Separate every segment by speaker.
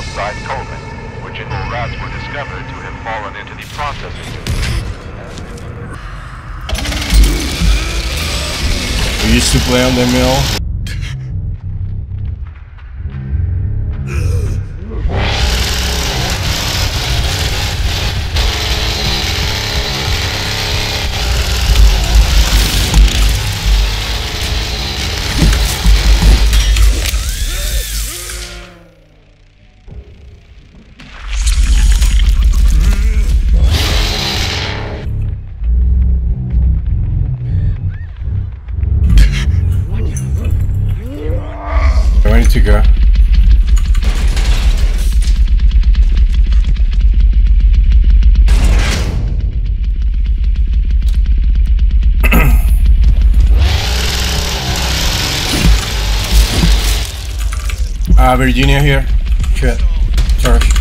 Speaker 1: outside Coleman, which rats were discovered to have fallen into the processing.
Speaker 2: We used to play on the mill. Virginia here. Shit.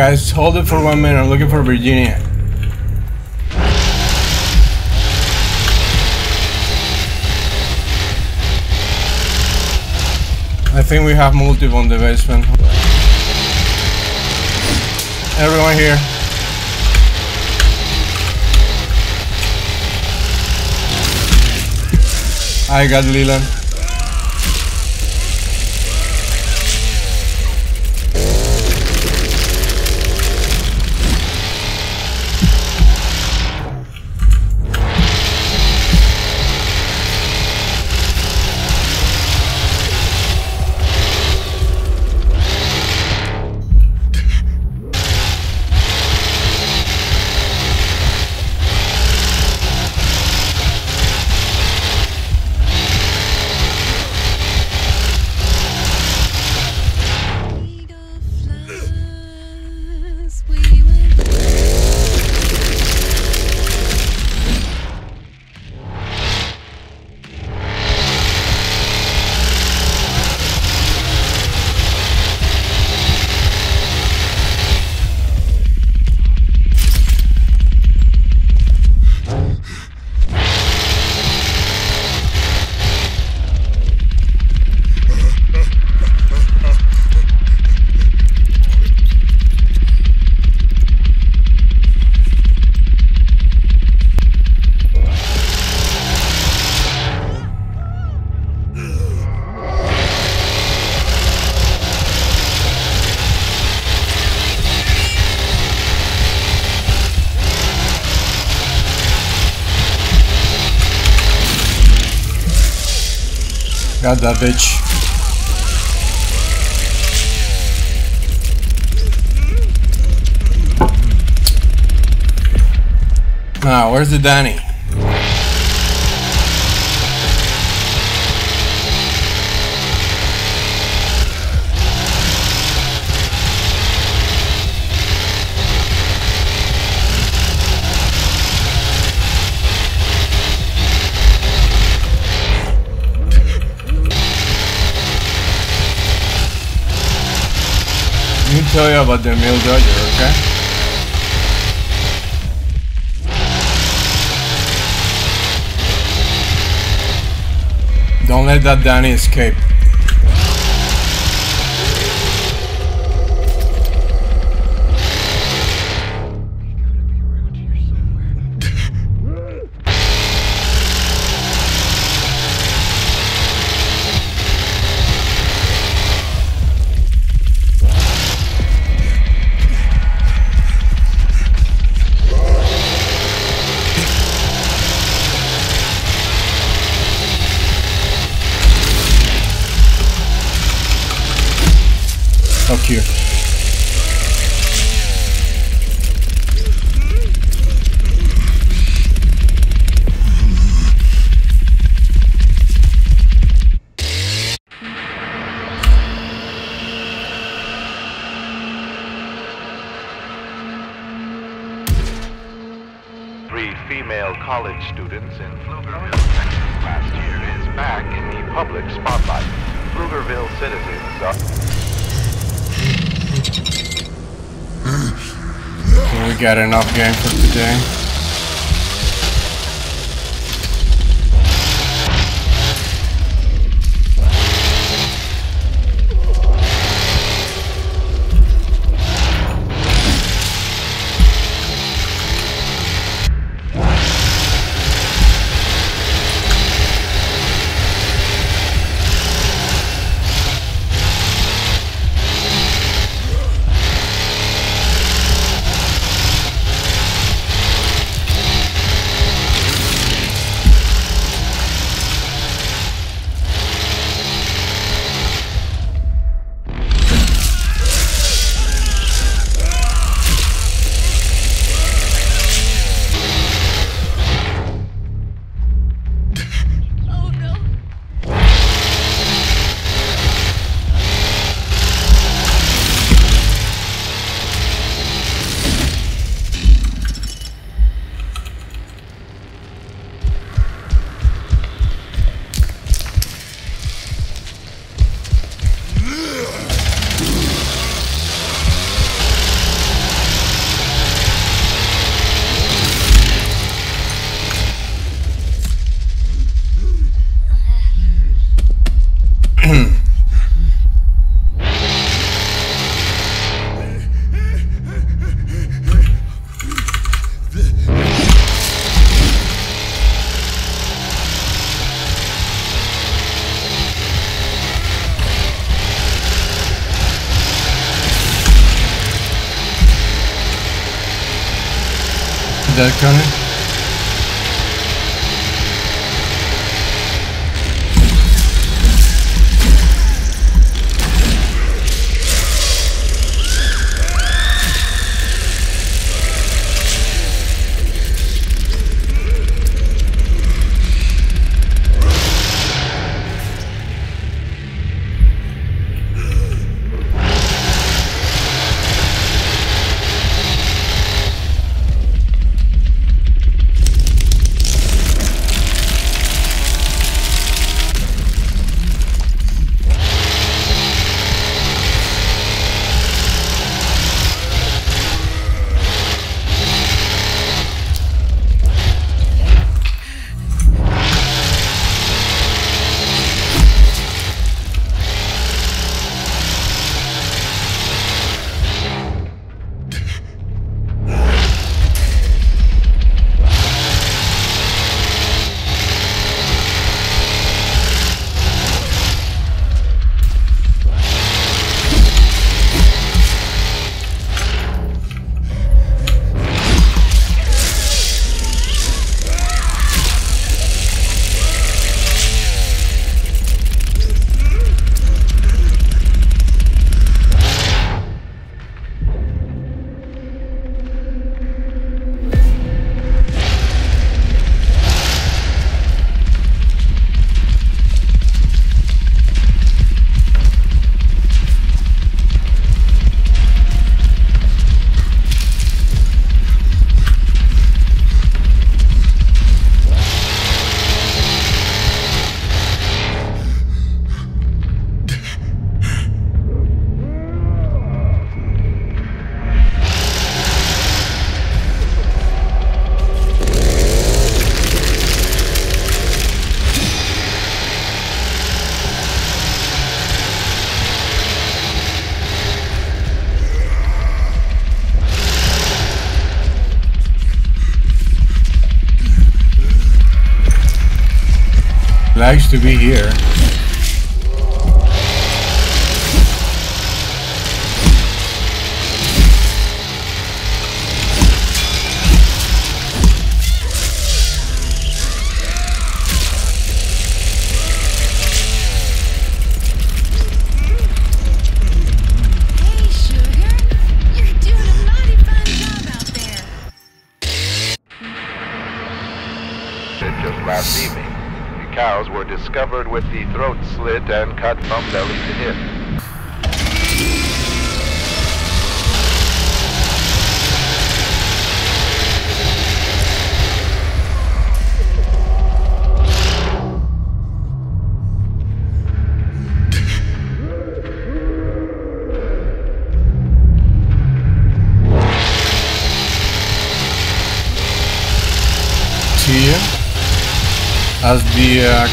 Speaker 2: Guys, hold it for one minute. I'm looking for Virginia. I think we have multiple on the basement. Everyone here. I got Leland. please? Got that bitch. Now, where's the Danny? Tell you about the Mill Dodger, okay? Don't let that Danny escape. here.
Speaker 1: Three female college students in Pflugerville, Texas last year is back in the public spotlight. Pflugerville citizens are...
Speaker 2: So we got enough game for today. Is that coming? to be here.
Speaker 1: slit and cut from belly to hip.
Speaker 2: as the uh,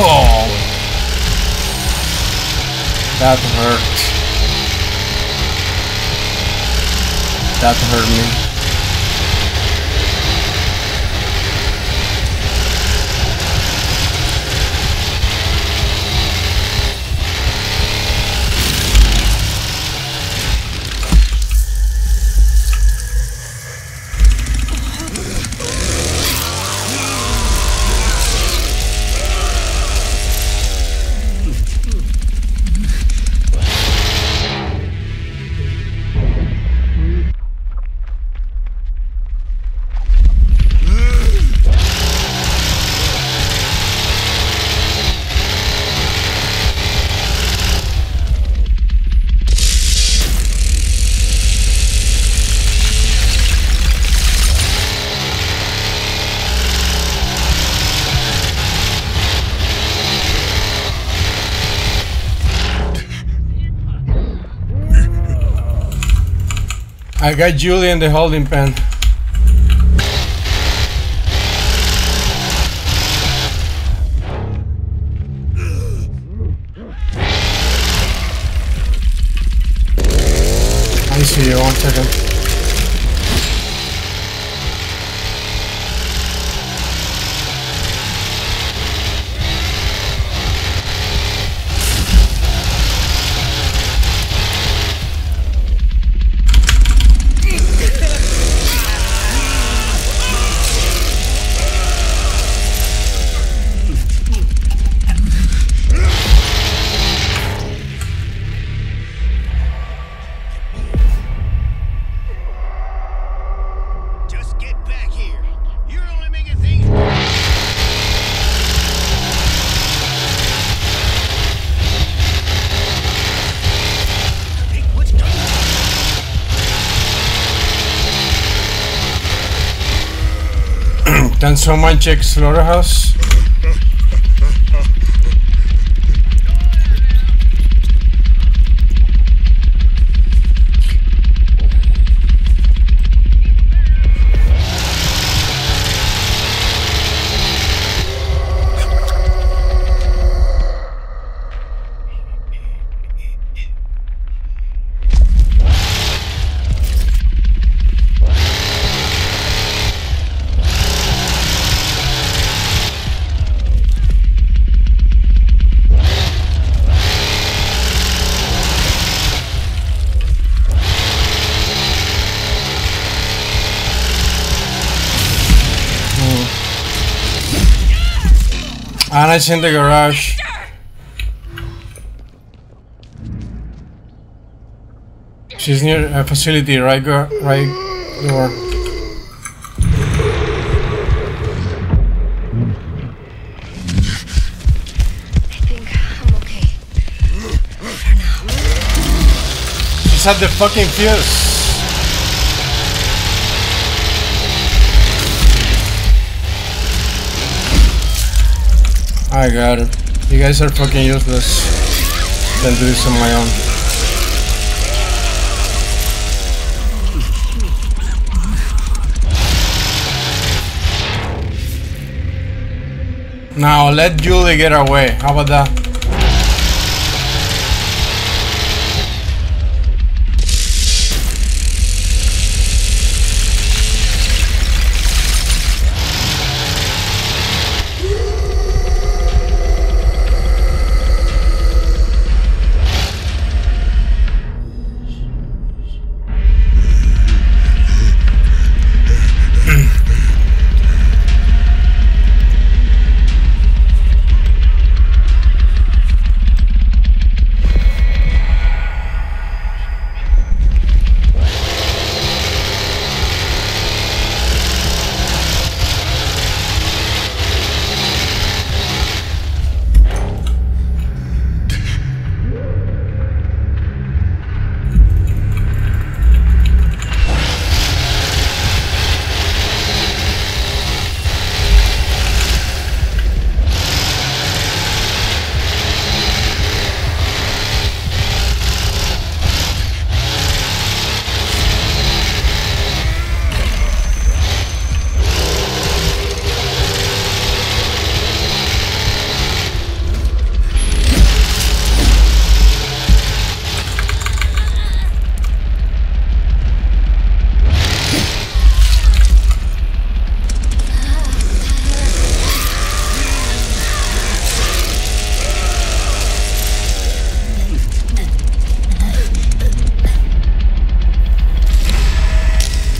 Speaker 2: Oh, that hurt. That hurt me. I got Julie in the holding pen. I see you, one second. Can much check slaughterhouse? Ana's in the garage. She's near a facility, right? Go, right door.
Speaker 3: I think I'm okay. For now.
Speaker 2: She's at the fucking fuse. I got it. You guys are fucking useless. Then do this on my own. Now let Julie get away. How about that?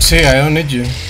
Speaker 2: See, I don't need you.